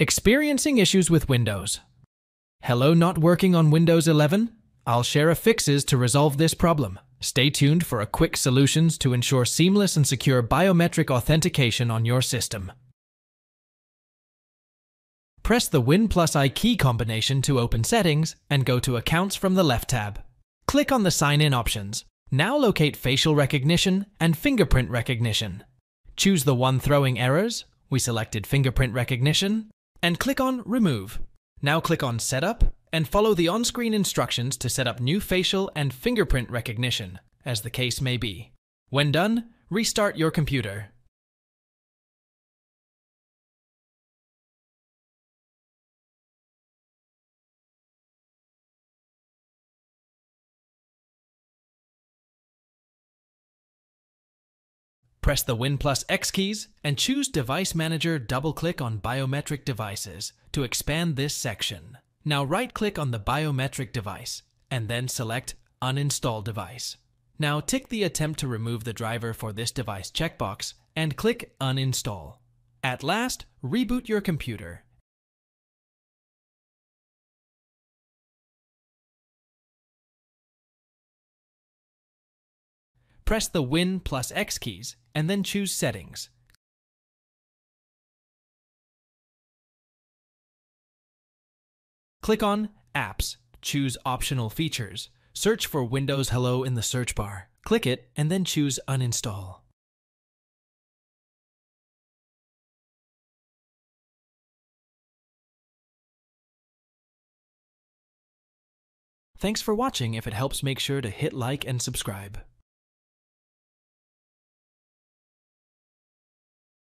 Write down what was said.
Experiencing issues with Windows. Hello, not working on Windows 11? I'll share a fixes to resolve this problem. Stay tuned for a quick solutions to ensure seamless and secure biometric authentication on your system. Press the Win plus I key combination to open settings and go to Accounts from the left tab. Click on the Sign In options. Now locate Facial Recognition and Fingerprint Recognition. Choose the one throwing errors, we selected Fingerprint Recognition, and click on Remove. Now click on Setup and follow the on-screen instructions to set up new facial and fingerprint recognition, as the case may be. When done, restart your computer. Press the Win plus X keys and choose Device Manager double-click on Biometric Devices to expand this section. Now right-click on the biometric device and then select Uninstall device. Now tick the Attempt to remove the driver for this device checkbox and click Uninstall. At last, reboot your computer press the Win plus X keys and then choose Settings. Click on Apps, choose Optional Features. Search for Windows Hello in the search bar. Click it and then choose Uninstall. Thanks for watching. If it helps, make sure to hit like and subscribe.